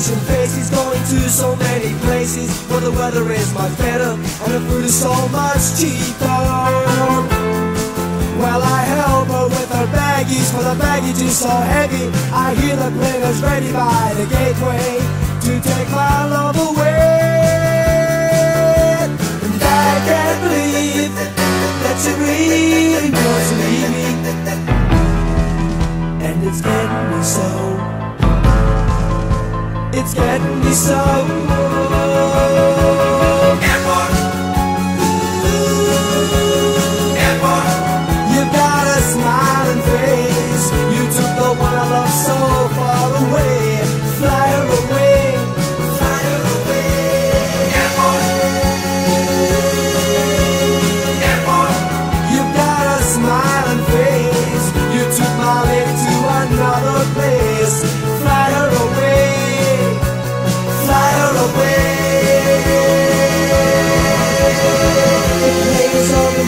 vacation faces going to so many places where the weather is much better and the food is so much cheaper. Well, I help her with her baggies, for the baggage is so heavy. I hear the players ready by the gateway to take my love away. And I can't believe that you really want to leave me. And it's getting me so. It's getting me so.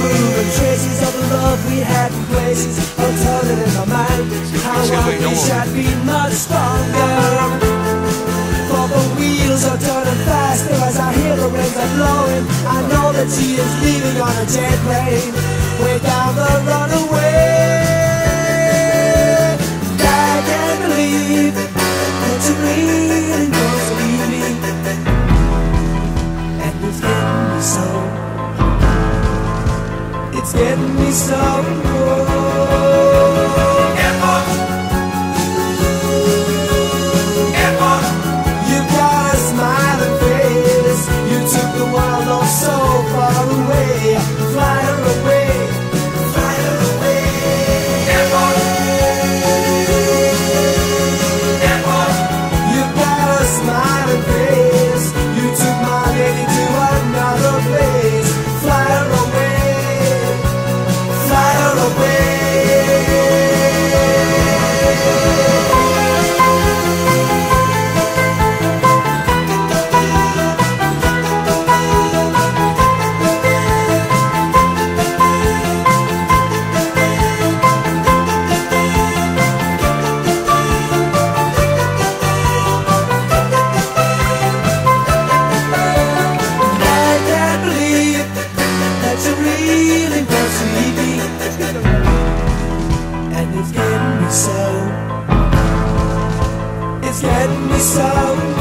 The traces of the love we had in places are turning in my mind. How I wish I'd been much stronger. For the wheels are turning faster as I hear the winds are blowing. I know that she is leaving on a jet plane, way down the runaway. I can't believe that you really getting me so. You it's getting me so. It's getting me so.